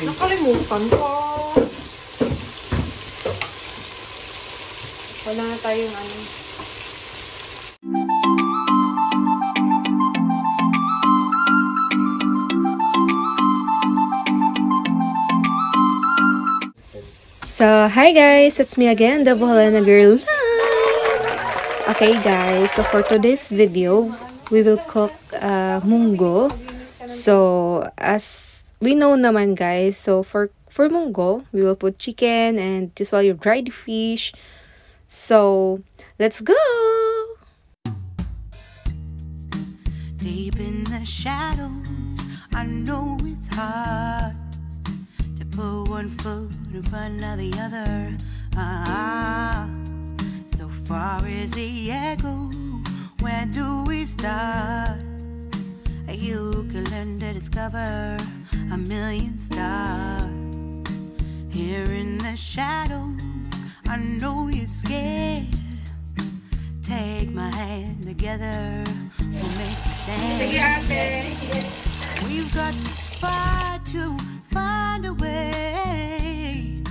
Nakalimutan ko. Wala na tayong ano. So, hi guys! It's me again, the Boholana Girl. Okay guys, so for today's video, we will cook uh, munggo. So, as we know naman guys, so for, for munggo, we will put chicken and just while you dried fish. So, let's go! Deep in the shadows, I know it's hard to put one foot in front of the other. Ah, so far as the echo, where do we start? Discover a million stars. Here in the shadows, I know you're scared. Take my hand together, we'll make a stand. We've got to fight to find a way.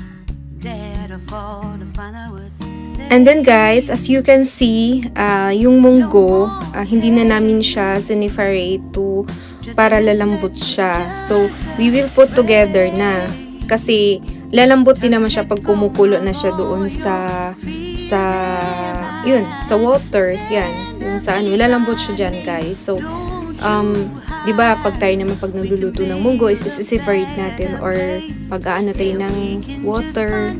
Dare to fall to find our say. And then guys, as you can see, uh, yung munggo, uh, hindi na namin siya sinifarate to para lalambot siya. So, we will put together na. Kasi, lalambot din naman siya pag kumukulo na siya doon sa, sa, yun, sa water. Yan, yung sa ano, lalambot siya dyan guys. So, um, di ba pag tayo naman pag nagluluto ng munggo is separate natin or pag aano tayo ng water,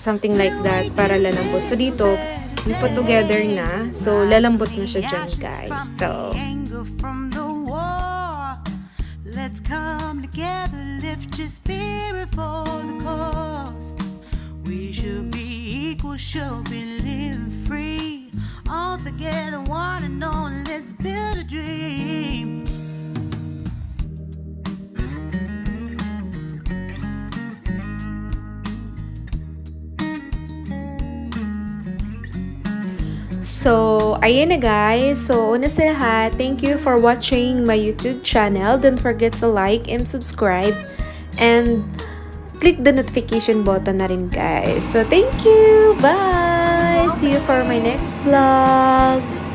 something like that para lalambot. So dito, put together na. So lalambot na siya dyan guys. So. Let's come together, lift your spirit for the cause. We should be equal, should be living free. All together, So, ayan na guys. So, una sa lahat, thank you for watching my YouTube channel. Don't forget to like and subscribe. And click the notification button na rin guys. So, thank you! Bye! See you for my next vlog!